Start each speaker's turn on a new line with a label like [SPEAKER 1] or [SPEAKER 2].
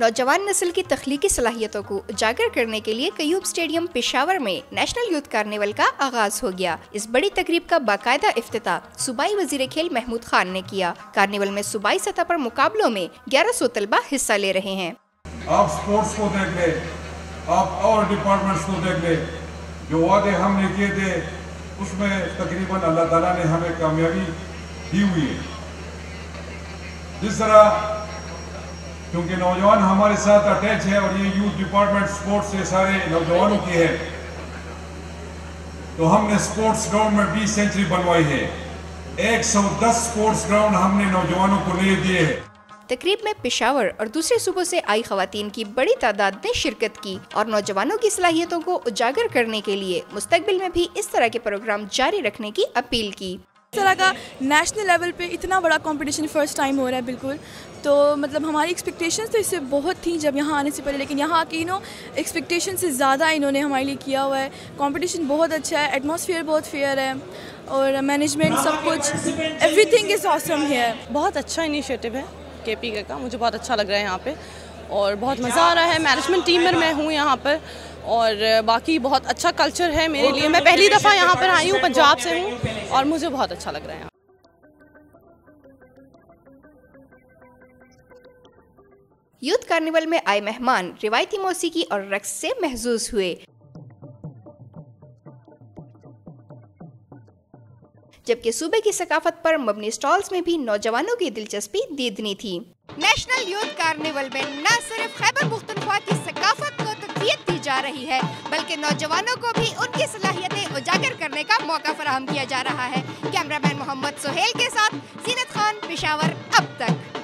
[SPEAKER 1] नौजवान नस्ल की तख्लीकी सलाहियतों को उजागर करने के लिए कयूब स्टेडियम पेशावर में नेशनल यूथ कार्निवल का आगाज़ हो गया। इस बड़ी तकरीब का बाकायदा अफ्ताह सूबाई वज़ीर खेल महमूद खान ने किया। कार्निवल में सूबाई सतह पर मुकाबलों में ग्यारह सौ तलबा हिस्सा ले रहे हैं।
[SPEAKER 2] आप स्पोर्ट्स को देख ले, आप और डिपार्टमेंट्स को देख ले, जो वादे हमने किए थे, उसमें तकरीबन अल्लाह ताला ने हमें कामयाबी दी हुई है। जिस तरह क्योंकि नौजवान हमारे साथ अटैच है और ये यूथ डिपार्टमेंट स्पोर्ट्स से सारे नौजवानों की है। तो हमने स्पोर्ट्स ग्राउंड में 20 सेंचुरी बनवाई है। 110 स्पोर्ट्स ग्राउंड हमने नौजवानों को ले दिए हैं।
[SPEAKER 1] तकरीब में पिशावर और दूसरे सूबों से आई खातन की बड़ी तादाद ने शिरकत की और नौजवानों की सलाहियतों को उजागर करने के लिए मुस्तबिल में भी इस तरह के प्रोग्राम जारी रखने की अपील की।
[SPEAKER 3] तरह का नेशनल लेवल पे इतना बड़ा कंपटीशन फ़र्स्ट टाइम हो रहा है बिल्कुल। तो मतलब हमारी एक्सपेक्टेशंस तो इससे बहुत थी जब यहाँ आने से पहले लेकिन यहाँ की नो एक्सपेक्टेशन से ज़्यादा इन्होंने हमारे लिए किया हुआ है। कंपटीशन बहुत अच्छा है एटमॉस्फेयर बहुत फेयर है और मैनेजमेंट सब कुछ एवरीथिंग इज़ ऑसम है
[SPEAKER 4] बहुत अच्छा इनिशिएटिव है के पी का मुझे बहुत अच्छा लग रहा है यहाँ पर और बहुत मज़ा आ रहा है। मैनेजमेंट टीम में मैं हूँ यहाँ पर और बाकी बहुत अच्छा कल्चर है मेरे लिए। मैं पहली दफ़ा यहाँ पर आई हूँ पंजाब से हूँ। और मुझे बहुत अच्छा लग रहा है
[SPEAKER 1] यूथ कार्निवल में आए मेहमान रिवायती मौसीकी और रक्स से महजूज हुए। जबकि सूबे की सकाफत पर मबनी स्टॉल्स में भी नौजवानों की दिलचस्पी दीदनी थी। नेशनल यूथ कार्निवल में न सिर्फ़ खैबर मुख्तनख्वा की सकाफत को तकवीत दी जा रही है, बल्कि नौजवानों को भी उनकी करने का मौका फराहम किया जा रहा है। कैमरामैन मोहम्मद सोहेल के साथ सीनत खान, पिशावर अब तक।